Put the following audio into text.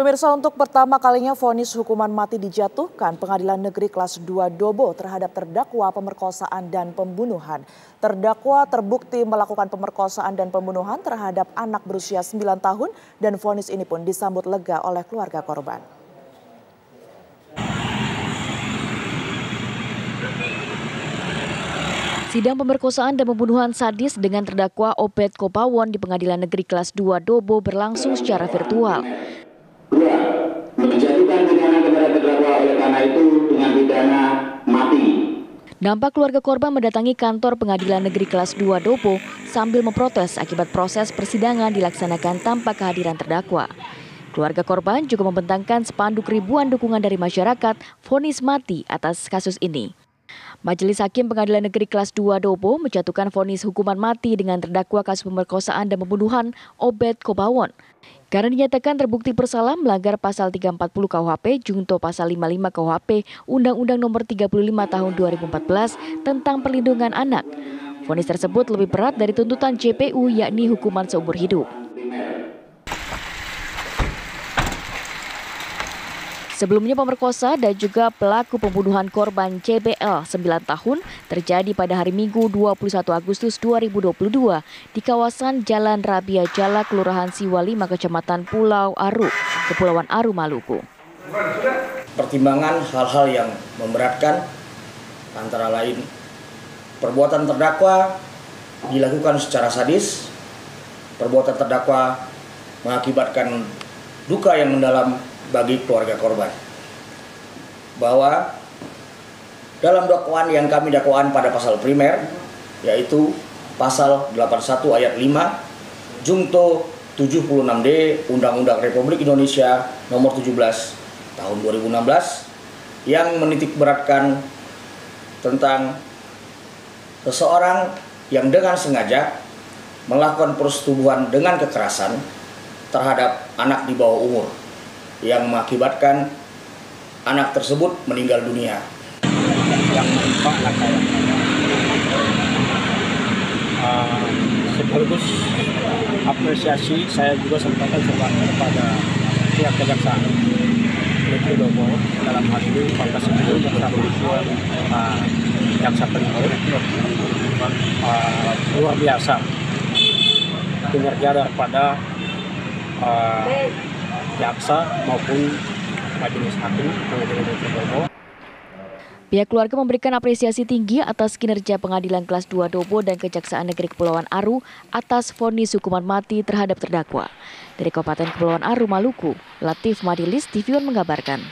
Pemirsa untuk pertama kalinya vonis hukuman mati dijatuhkan Pengadilan Negeri Kelas 2 Dobo terhadap terdakwa pemerkosaan dan pembunuhan. Terdakwa terbukti melakukan pemerkosaan dan pembunuhan terhadap anak berusia 9 tahun dan vonis ini pun disambut lega oleh keluarga korban. Sidang pemerkosaan dan pembunuhan sadis dengan terdakwa Obed Kopawon di Pengadilan Negeri Kelas 2 Dobo berlangsung secara virtual. Dua, menjatuhkan pidana kepada terdakwa oleh karena itu dengan pidana mati. Nampak keluarga korban mendatangi kantor pengadilan negeri kelas 2 Dopo sambil memprotes akibat proses persidangan dilaksanakan tanpa kehadiran terdakwa. Keluarga korban juga membentangkan spanduk ribuan dukungan dari masyarakat vonis mati atas kasus ini. Majelis Hakim Pengadilan Negeri Kelas 2 Dobo menjatuhkan vonis hukuman mati dengan terdakwa kasus pemerkosaan dan pembunuhan Obed Kobawon karena dinyatakan terbukti bersalah melanggar pasal 340 KUHP junto pasal 55 KUHP Undang-Undang Nomor 35 Tahun 2014 tentang perlindungan anak. Vonis tersebut lebih berat dari tuntutan JPU yakni hukuman seumur hidup. Sebelumnya pemerkosa dan juga pelaku pembunuhan korban CBL 9 tahun terjadi pada hari Minggu 21 Agustus 2022 di kawasan Jalan Rabia Jala, Kelurahan Siwa 5, Kecamatan Pulau Aru, Kepulauan Aru, Maluku. Pertimbangan hal-hal yang memberatkan antara lain perbuatan terdakwa dilakukan secara sadis, perbuatan terdakwa mengakibatkan duka yang mendalam bagi keluarga korban. Bahwa dalam dakwaan yang kami dakwaan pada pasal primer, yaitu pasal 81 ayat 5, Jungto 76D Undang-Undang Republik Indonesia nomor 17 tahun 2016 yang menitik beratkan tentang seseorang yang dengan sengaja melakukan persetubuhan dengan kekerasan terhadap anak di bawah umur yang mengakibatkan anak tersebut meninggal dunia. Yang menimpa anak saya. Uh, sekaligus apresiasi saya juga sampaikan kepada pihak kejaksaan negeri Dobo dalam hal ini Pangkas Jaksa Penuntut uh, Jaksa Penuntut uh, luar biasa kinerja daripada uh, jaksa maupun majelis hakim pengadilan negeri Dobo. Pihak keluarga memberikan apresiasi tinggi atas kinerja pengadilan kelas 2 Dobo dan Kejaksaan Negeri Kepulauan Aru atas vonis hukuman mati terhadap terdakwa. Dari Kabupaten Kepulauan Aru, Maluku, Latif Madilis, TV One mengabarkan.